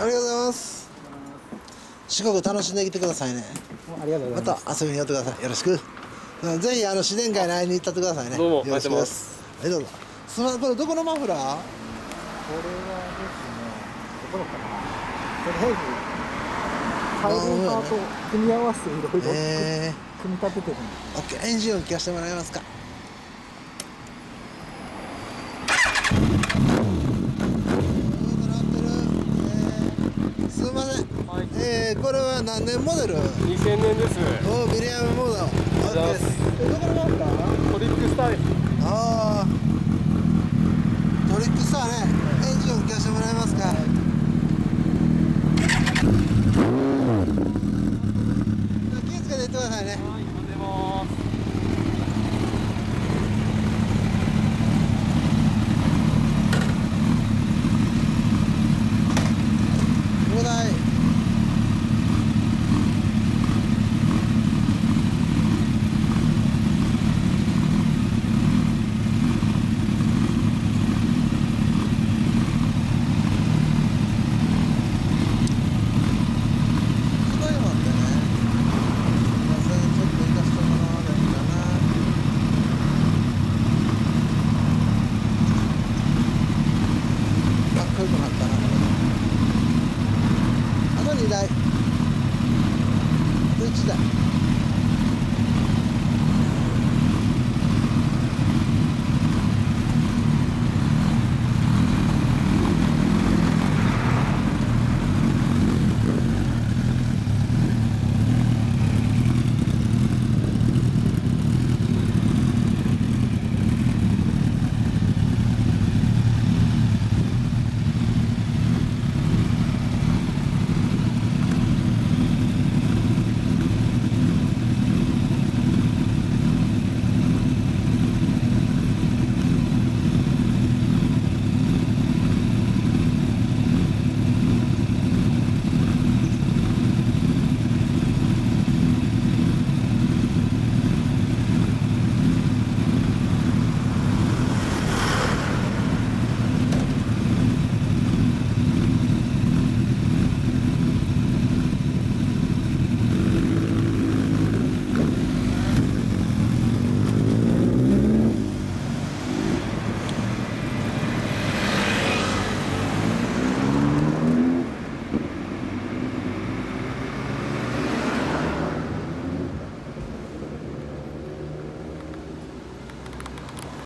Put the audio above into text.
ありがとうございます。四国楽しんできてくださいね。ありがとうごまざいます。た遊びに寄ってくださいよろしく。うんぜひあの自然界に会いに行ったってくださいね。どうもよろしく。です。はいどうぞ。すみまこれどこのマフラー？これはですねどこだかな。とりあえずサイレンサーと組み合わせていろいろえ組み立ててるんで。ー、オッケー。エンジン音聞かせてもらえますかえーすみません、はいえー、これは何年モデル？2000年です。おービリアムモードですえどこのマフラートリックスター？ですああトリックスターね。エンジン音聞かせてもらえますか？気をつけていはい1だ。